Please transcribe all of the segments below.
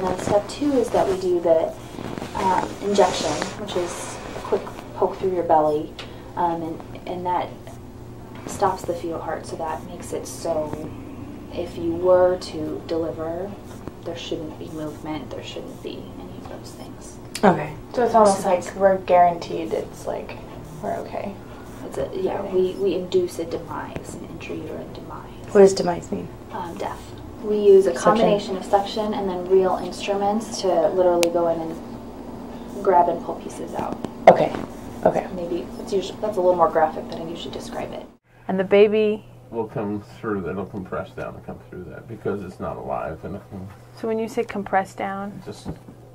And then step two is that we do the um, injection, which is a quick poke through your belly, um, and, and that stops the fetal heart. So that makes it so if you were to deliver, there shouldn't be movement, there shouldn't be any of those things. Okay. So it's almost like we're guaranteed it's like we're okay. It's a, yeah, we, we induce a demise, an intrauterine demise. What does demise mean? um, death. We use a Suction. combination of suction and then real instruments to literally go in and grab and pull pieces out. Okay. Okay. Maybe it's usually, that's a little more graphic than I usually describe it. And the baby. will come through. It'll compress down and come through that because it's not alive and So when you say compress down, just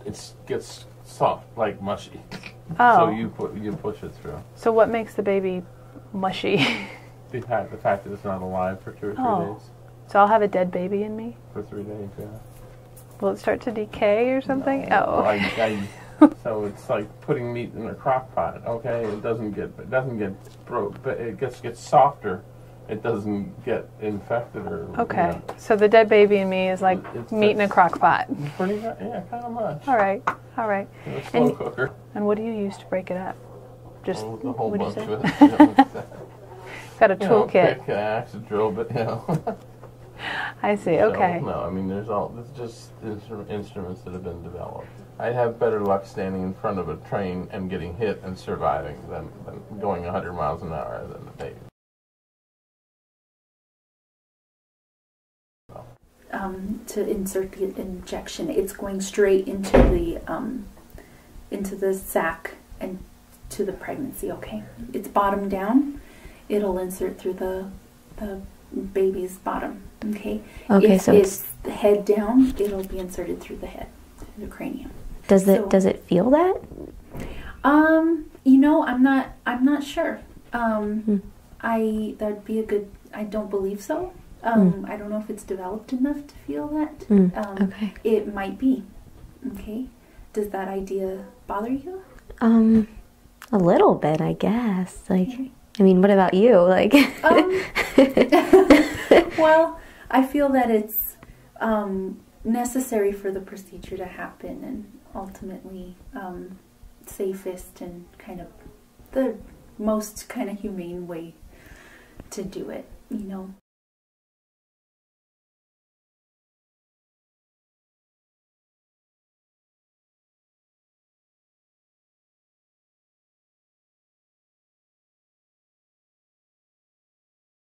it gets soft like mushy. oh, So you put you push it through. so what makes the baby mushy? The fact the fact that it's not alive for two or three Oh. days. So I'll have a dead baby in me. For three days, yeah. Will it start to decay or something? No, Oh, I, I, so it's like putting meat in a crock pot. Okay, it doesn't get it doesn't get broke, but it gets gets softer. It doesn't get infected or you okay. know. So the dead baby in me is like It's- meat in a crock pot. Pretty much, yeah, kind of much. All right, all right. In a slow And- cooker. And what do you use to break it up? Just Oh, the whole bunch of it. Got a you know, toolkit. pick, an axe, a drill bit, you know. I see. So, Okay. no, I mean, there's all, there's just instru- instruments that have been developed. I'd have better luck standing in front of a train and getting hit and surviving than, than going 100 miles an hour than the baby. um, to insert the injection. It's going straight into the um, into the sac and to the pregnancy. Okay, it's bottom down. It'll insert through the the baby's bottom. Okay. Okay, if so it's head down, it'll be inserted through the head, through the cranium. does it so- does it feel that? Um, you know, I'm not. I'm not sure. Um, Hmm. I that'd be a good. I don't believe so. Um, I don't know if it's developed enough to feel that. Hmm, Um, okay. It might be. Okay. Does that idea bother you? Um, a little bit, I guess. Like, I mean, what about you? Like, Um, well, I feel that it's um, necessary for the procedure to happen and ultimately um, safest and kind of the most kind of humane way to do it, you know.